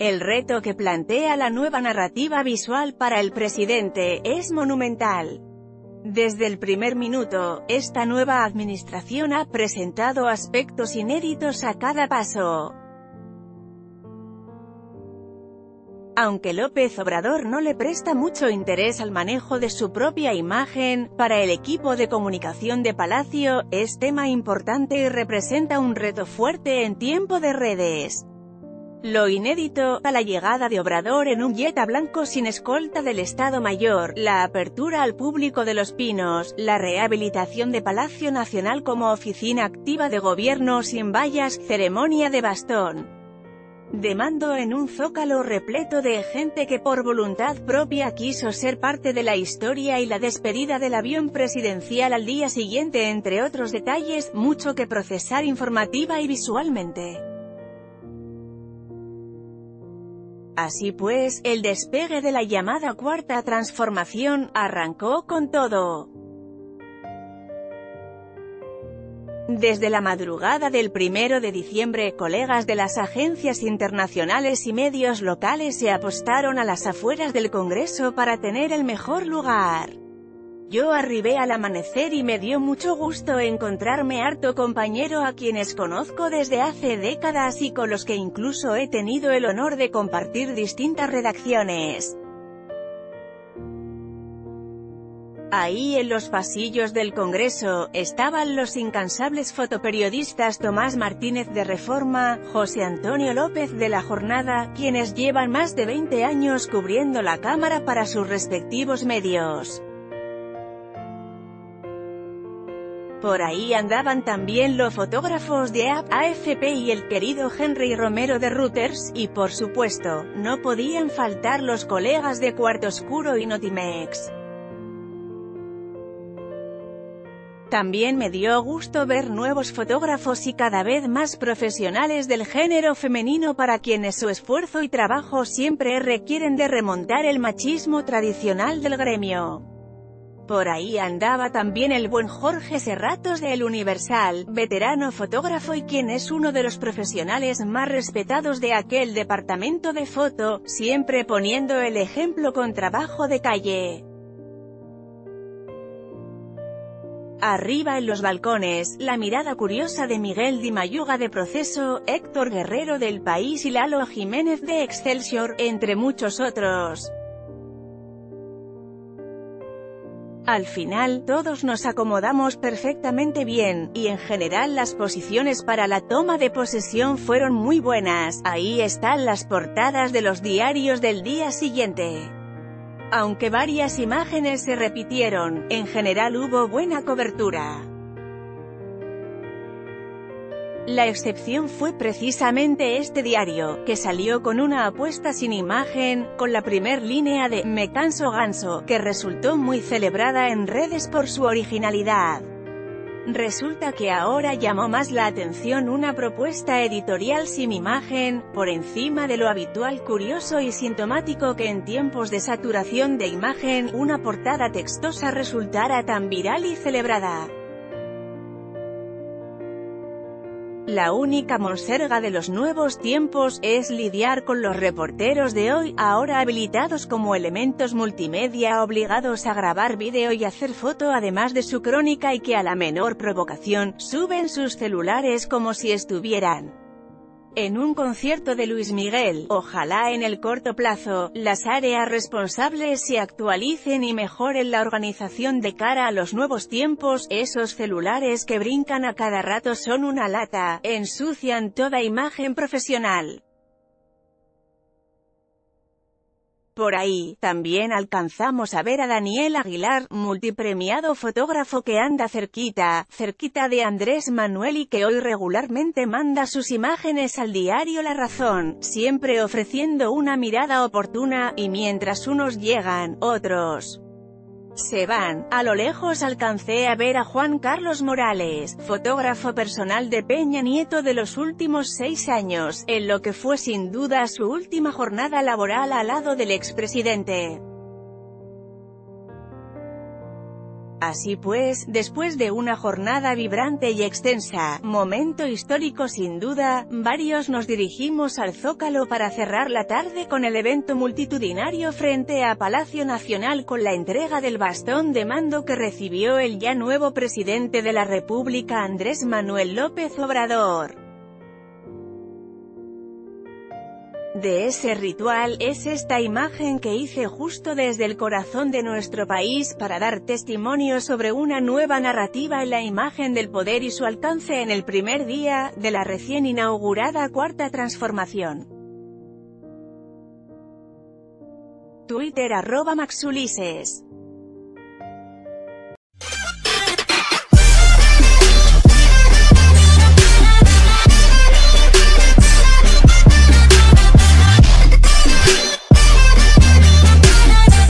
El reto que plantea la nueva narrativa visual para el presidente es monumental. Desde el primer minuto, esta nueva administración ha presentado aspectos inéditos a cada paso. Aunque López Obrador no le presta mucho interés al manejo de su propia imagen, para el equipo de comunicación de Palacio, es tema importante y representa un reto fuerte en tiempo de redes. Lo inédito, a la llegada de Obrador en un Jetta blanco sin escolta del Estado Mayor, la apertura al público de Los Pinos, la rehabilitación de Palacio Nacional como oficina activa de gobierno sin vallas, ceremonia de bastón de mando en un zócalo repleto de gente que por voluntad propia quiso ser parte de la historia y la despedida del avión presidencial al día siguiente entre otros detalles, mucho que procesar informativa y visualmente. Así pues, el despegue de la llamada Cuarta Transformación, arrancó con todo. Desde la madrugada del primero de diciembre, colegas de las agencias internacionales y medios locales se apostaron a las afueras del Congreso para tener el mejor lugar. Yo arribé al amanecer y me dio mucho gusto encontrarme harto compañero a quienes conozco desde hace décadas y con los que incluso he tenido el honor de compartir distintas redacciones. Ahí en los pasillos del Congreso, estaban los incansables fotoperiodistas Tomás Martínez de Reforma, José Antonio López de La Jornada, quienes llevan más de 20 años cubriendo la Cámara para sus respectivos medios. Por ahí andaban también los fotógrafos de AFP y el querido Henry Romero de Reuters, y por supuesto, no podían faltar los colegas de Cuarto Oscuro y Notimex. También me dio gusto ver nuevos fotógrafos y cada vez más profesionales del género femenino para quienes su esfuerzo y trabajo siempre requieren de remontar el machismo tradicional del gremio. Por ahí andaba también el buen Jorge Serratos de El Universal, veterano fotógrafo y quien es uno de los profesionales más respetados de aquel departamento de foto, siempre poniendo el ejemplo con trabajo de calle. Arriba en los balcones, la mirada curiosa de Miguel Di Mayuga de Proceso, Héctor Guerrero del País y Lalo Jiménez de Excelsior, entre muchos otros. Al final, todos nos acomodamos perfectamente bien, y en general las posiciones para la toma de posesión fueron muy buenas, ahí están las portadas de los diarios del día siguiente. Aunque varias imágenes se repitieron, en general hubo buena cobertura. La excepción fue precisamente este diario, que salió con una apuesta sin imagen, con la primer línea de «Me canso ganso», que resultó muy celebrada en redes por su originalidad. Resulta que ahora llamó más la atención una propuesta editorial sin imagen, por encima de lo habitual curioso y sintomático que en tiempos de saturación de imagen, una portada textosa resultara tan viral y celebrada. La única monserga de los nuevos tiempos, es lidiar con los reporteros de hoy, ahora habilitados como elementos multimedia obligados a grabar vídeo y hacer foto además de su crónica y que a la menor provocación, suben sus celulares como si estuvieran en un concierto de Luis Miguel, ojalá en el corto plazo, las áreas responsables se actualicen y mejoren la organización de cara a los nuevos tiempos, esos celulares que brincan a cada rato son una lata, ensucian toda imagen profesional. Por ahí, también alcanzamos a ver a Daniel Aguilar, multipremiado fotógrafo que anda cerquita, cerquita de Andrés Manuel y que hoy regularmente manda sus imágenes al diario La Razón, siempre ofreciendo una mirada oportuna, y mientras unos llegan, otros se van. A lo lejos alcancé a ver a Juan Carlos Morales, fotógrafo personal de Peña Nieto de los últimos seis años, en lo que fue sin duda su última jornada laboral al lado del expresidente. Así pues, después de una jornada vibrante y extensa, momento histórico sin duda, varios nos dirigimos al Zócalo para cerrar la tarde con el evento multitudinario frente a Palacio Nacional con la entrega del bastón de mando que recibió el ya nuevo presidente de la República Andrés Manuel López Obrador. De ese ritual, es esta imagen que hice justo desde el corazón de nuestro país para dar testimonio sobre una nueva narrativa en la imagen del poder y su alcance en el primer día, de la recién inaugurada Cuarta Transformación. Twitter arroba Maxulises